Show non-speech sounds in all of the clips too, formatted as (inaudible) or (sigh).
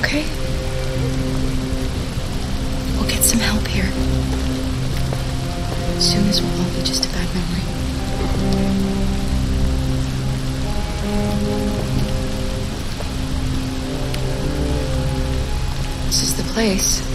okay? We'll get some help here. Soon this will all be just a bad memory. This is the place.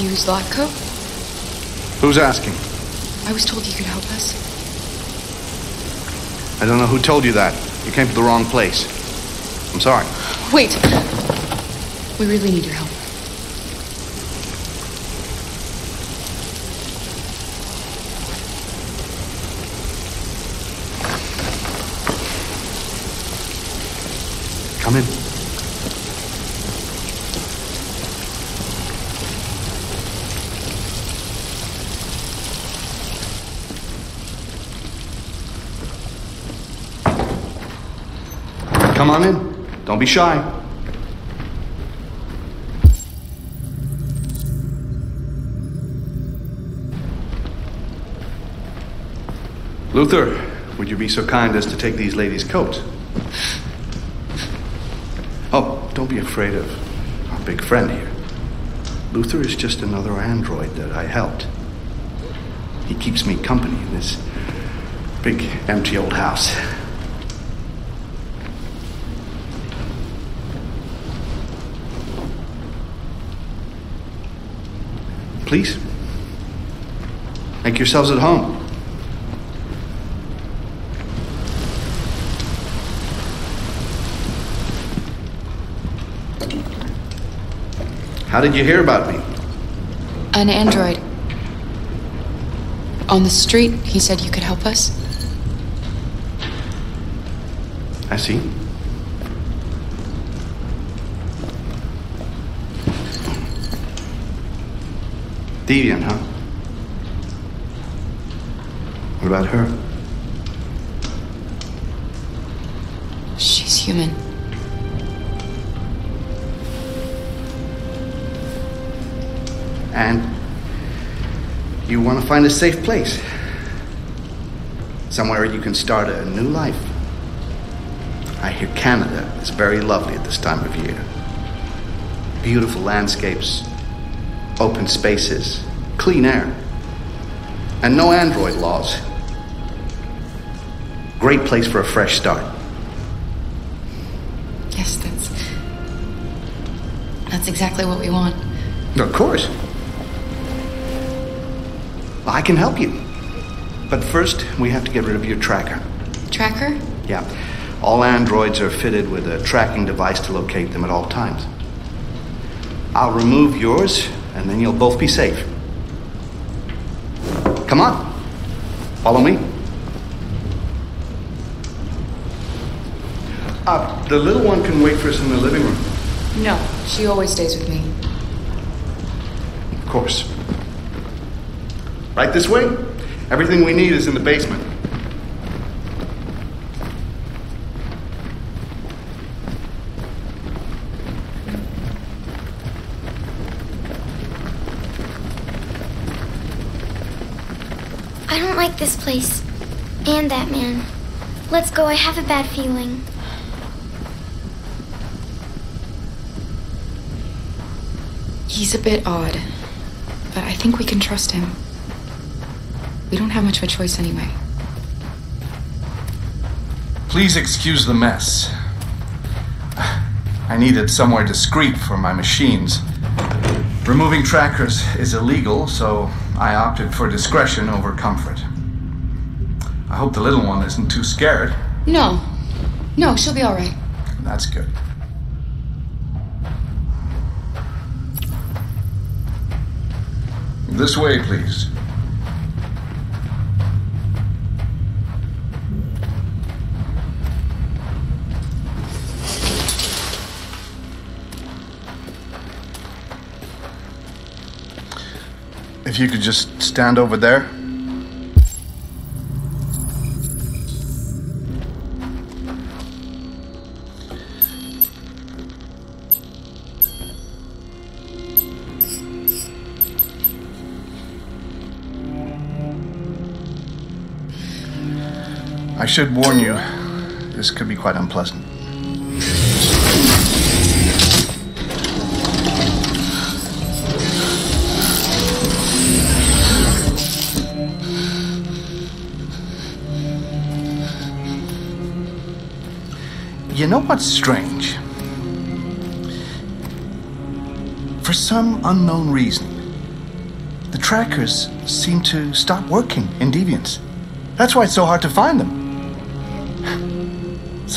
You Zlatko? Who's asking? I was told you could help us. I don't know who told you that. You came to the wrong place. I'm sorry. Wait! We really need your help. Come in. Come on in. Don't be shy. Luther, would you be so kind as to take these ladies' coats? Oh, don't be afraid of our big friend here. Luther is just another android that I helped. He keeps me company in this big, empty old house. Please, make yourselves at home. How did you hear about me? An android. On the street, he said you could help us. I see. Deviant, huh? What about her? She's human. And you want to find a safe place. Somewhere you can start a new life. I hear Canada is very lovely at this time of year. Beautiful landscapes, open spaces, clean air, and no android laws. Great place for a fresh start. Yes, that's. That's exactly what we want. Of course. I can help you. But first, we have to get rid of your tracker. Tracker? Yeah. All androids are fitted with a tracking device to locate them at all times. I'll remove yours, and then you'll both be safe. Come on. Follow me. Uh, the little one can wait for us in the living room. No, she always stays with me. Of course. Right this way? Everything we need is in the basement. I don't like this place. And that man. Let's go, I have a bad feeling. He's a bit odd, but I think we can trust him. We don't have much of a choice anyway. Please excuse the mess. I needed somewhere discreet for my machines. Removing trackers is illegal, so I opted for discretion over comfort. I hope the little one isn't too scared. No. No, she'll be all right. That's good. This way, please. If you could just stand over there. Should warn you, this could be quite unpleasant. You know what's strange? For some unknown reason, the trackers seem to stop working in Deviants. That's why it's so hard to find them.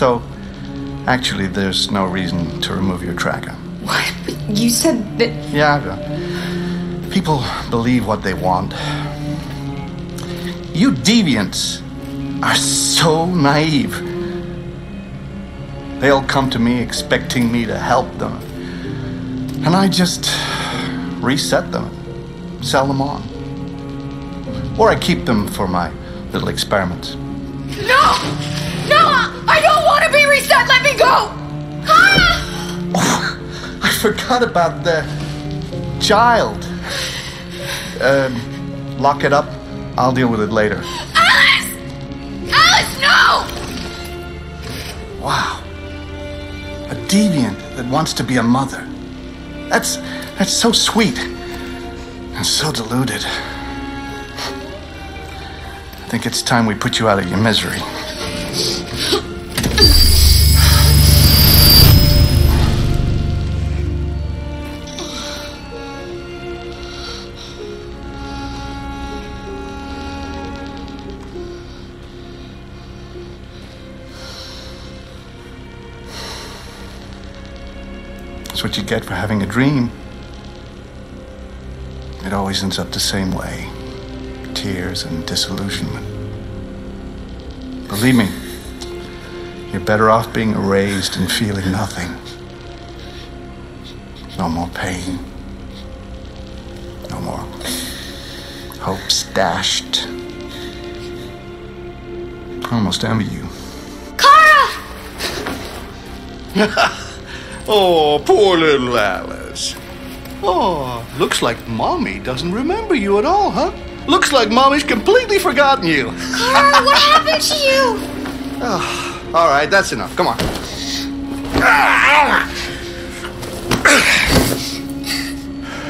So, actually, there's no reason to remove your tracker. What? You said that. Yeah, people believe what they want. You deviants are so naive. They'll come to me expecting me to help them. And I just reset them, sell them on. Or I keep them for my little experiments. No! Reset! Let me go! Ah! I forgot about the child. Um, lock it up. I'll deal with it later. Alice! Alice, no! Wow. A deviant that wants to be a mother. That's that's so sweet and so deluded. I think it's time we put you out of your misery. That's what you get for having a dream. It always ends up the same way tears and disillusionment. Believe me, you're better off being erased and feeling nothing. No more pain. No more hopes dashed. I almost envy you. Kara! (laughs) Oh, poor little Alice. Oh, looks like Mommy doesn't remember you at all, huh? Looks like Mommy's completely forgotten you. Kara, what happened to you? Oh, (laughs) All right, that's enough. Come on. (coughs)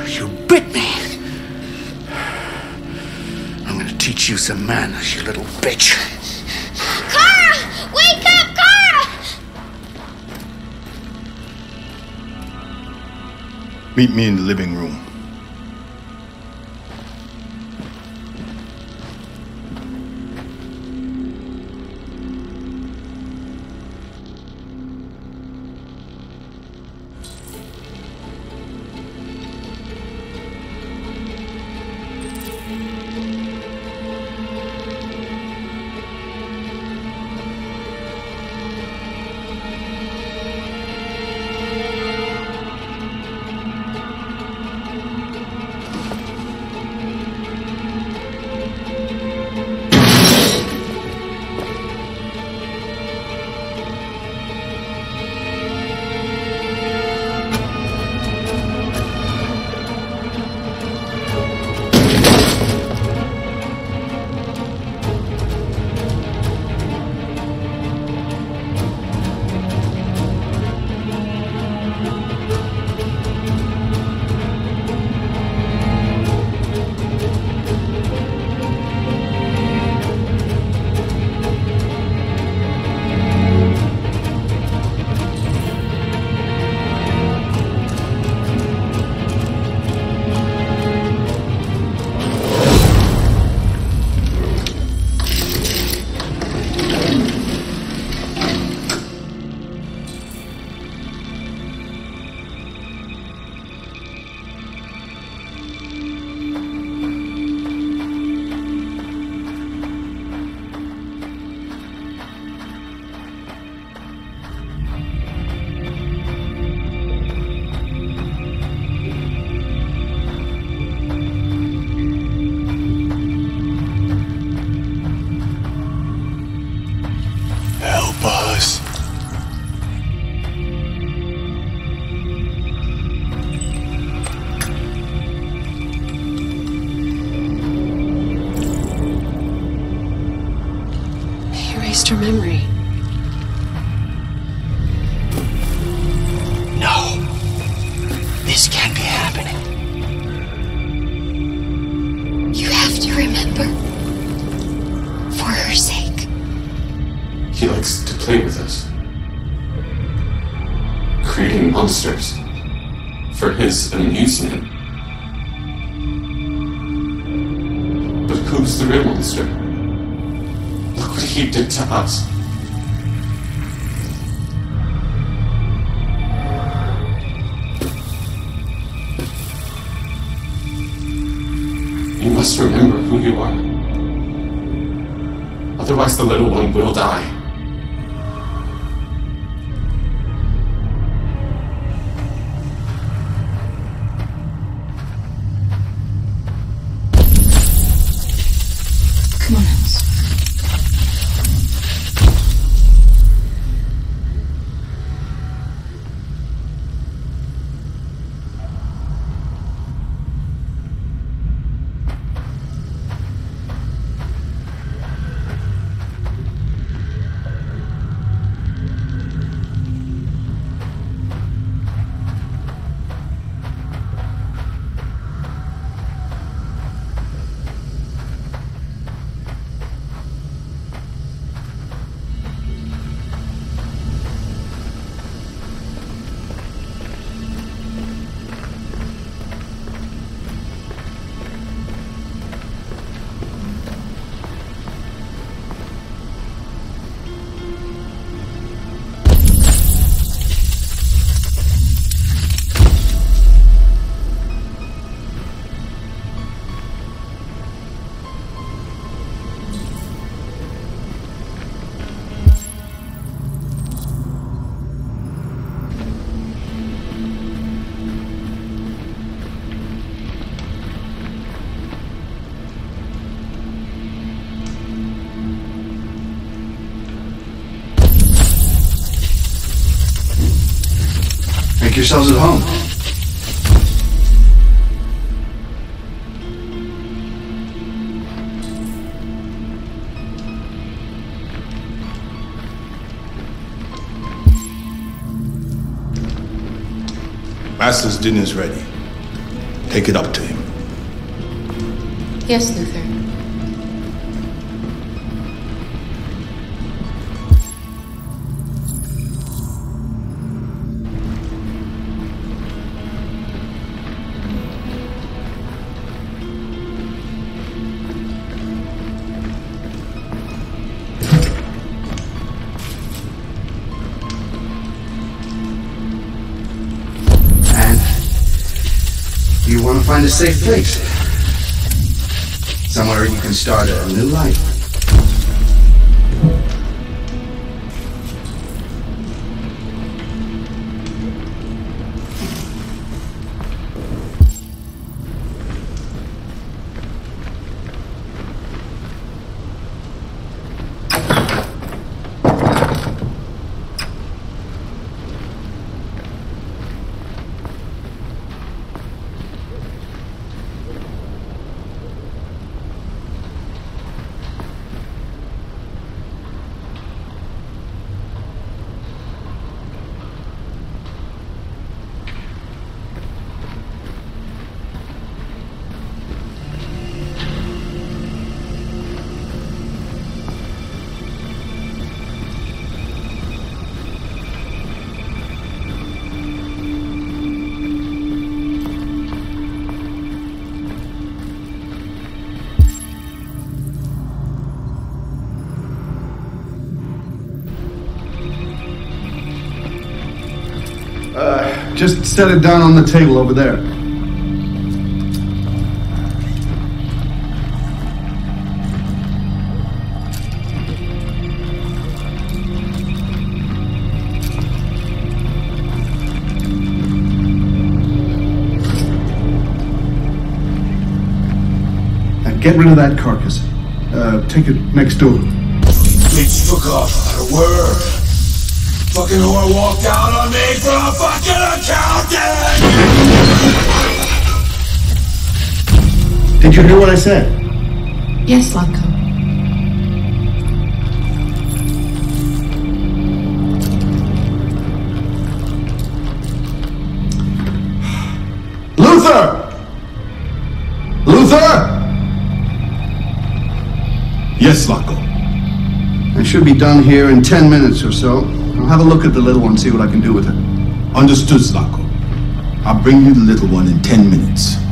You bit me. I'm gonna teach you some manners, you little bitch. Meet me in the living room. His amusement. But who's the real monster? Look what he did to us. You must remember who you are. Otherwise, the little one will die. Yourselves at home. Master's dinner's ready. Take it up to him. Yes, Luther. You want to find a safe place. Somewhere you can start a new life. Just set it down on the table over there. Get rid of that carcass. Uh, take it next door. A word. Fucking whore walked out on me for a fucking accountant! Did you hear what I said? Yes, Zlatko. Luther! Luther! Yes, Zlatko. I should be done here in 10 minutes or so. I'll have a look at the little one, see what I can do with it. Understood, Zlatko. I'll bring you the little one in ten minutes.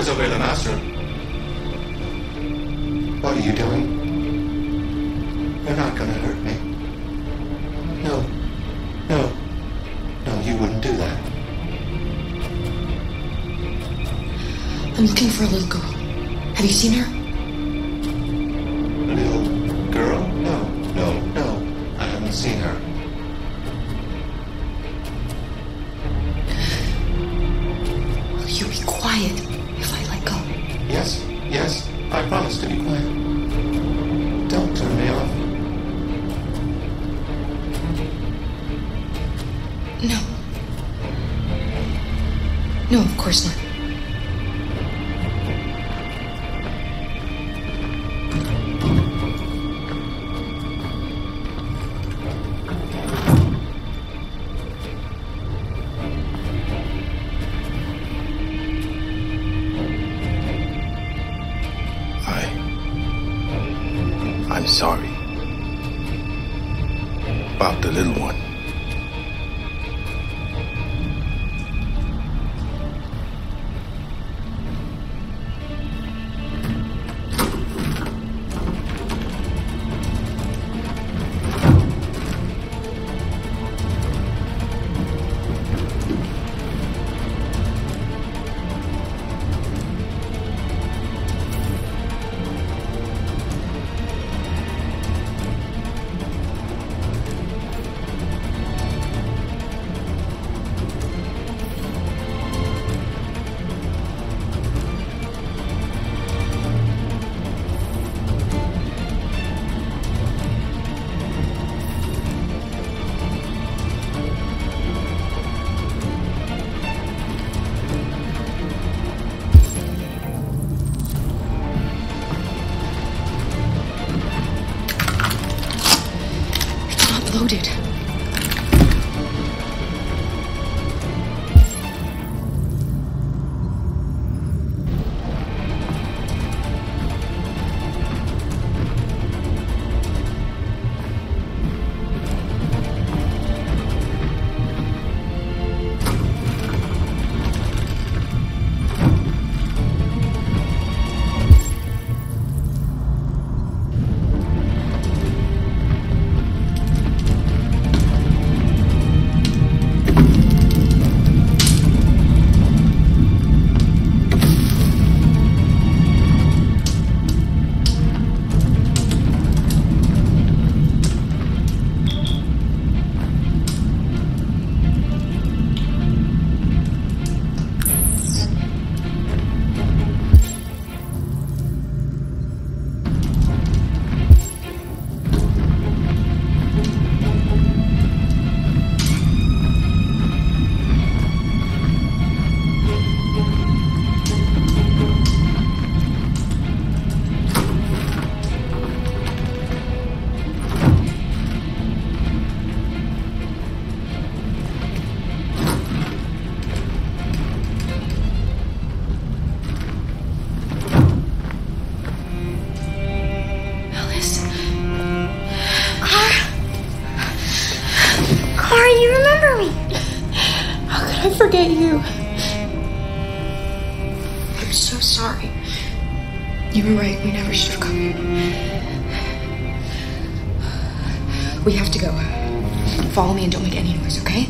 Always obey the Master. What are you doing? You're not gonna hurt me. No. No. No, you wouldn't do that. I'm looking for a little girl. Have you seen her? About the little one. You? I'm so sorry. You were right. We never should have come. Here. We have to go. Follow me and don't make any noise, okay?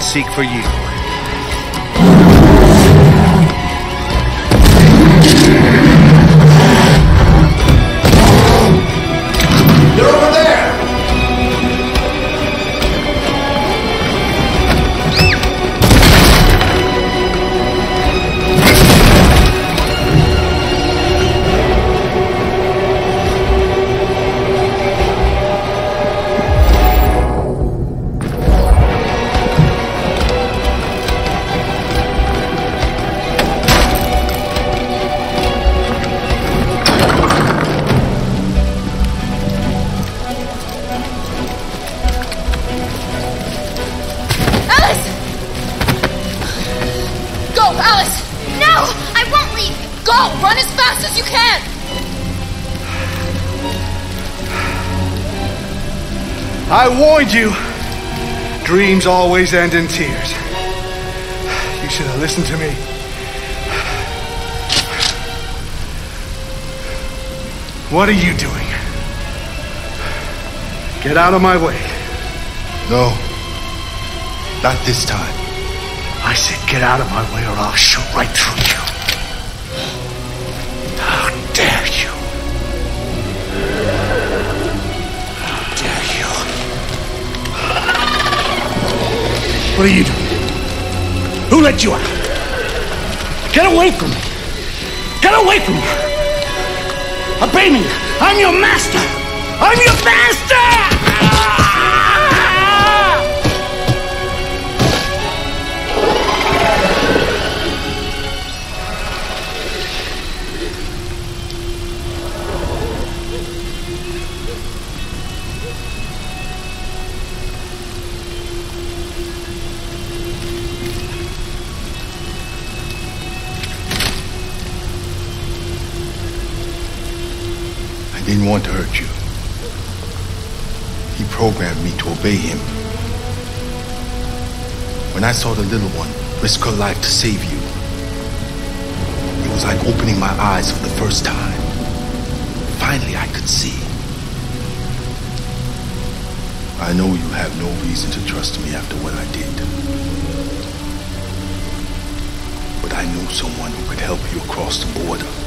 Seek for you. I warned you. Dreams always end in tears. You should have listened to me. What are you doing? Get out of my way. No. Not this time. I said get out of my way or I'll shoot right through you. What are you doing? Who let you out? Get away from me! Get away from me! Obey me! I'm your master! I'm your master! Programmed me to obey him. When I saw the little one risk her life to save you, it was like opening my eyes for the first time. Finally, I could see. I know you have no reason to trust me after what I did. But I know someone who could help you across the border.